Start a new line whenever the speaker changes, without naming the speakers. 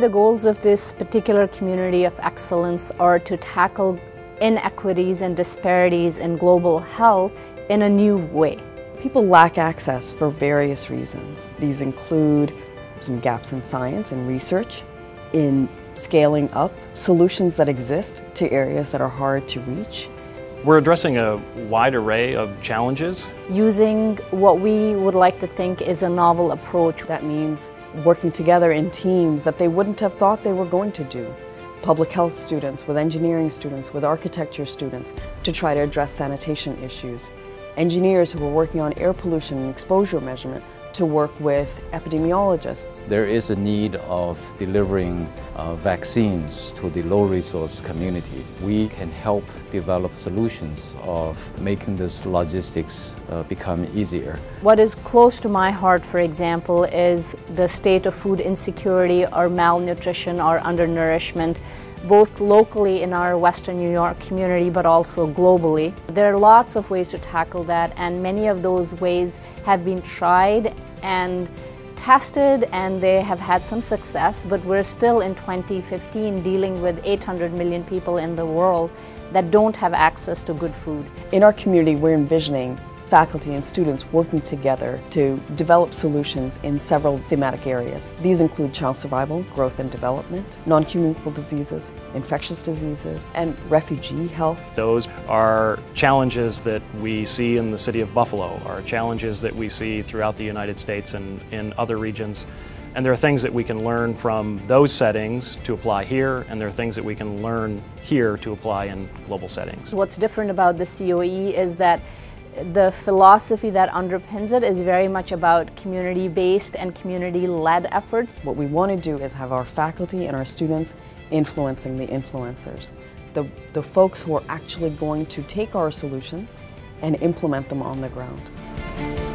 The goals of this particular community of excellence are to tackle inequities and disparities in global health in a new way.
People lack access for various reasons. These include some gaps in science and research, in scaling up solutions that exist to areas that are hard to reach.
We're addressing a wide array of challenges.
Using what we would like to think is a novel approach.
That means working together in teams that they wouldn't have thought they were going to do. Public health students, with engineering students, with architecture students, to try to address sanitation issues. Engineers who are working on air pollution and exposure measurement to work with epidemiologists.
There is a need of delivering uh, vaccines to the low-resource community. We can help develop solutions of making this logistics uh, become easier.
What is close to my heart, for example, is the state of food insecurity or malnutrition or undernourishment both locally in our Western New York community but also globally. There are lots of ways to tackle that and many of those ways have been tried and tested and they have had some success but we're still in 2015 dealing with 800 million people in the world that don't have access to good food.
In our community we're envisioning faculty and students working together to develop solutions in several thematic areas. These include child survival, growth and development, non-communicable diseases, infectious diseases, and refugee health.
Those are challenges that we see in the city of Buffalo, are challenges that we see throughout the United States and in other regions. And there are things that we can learn from those settings to apply here, and there are things that we can learn here to apply in global settings.
What's different about the COE is that the philosophy that underpins it is very much about community-based and community-led efforts.
What we want to do is have our faculty and our students influencing the influencers, the, the folks who are actually going to take our solutions and implement them on the ground.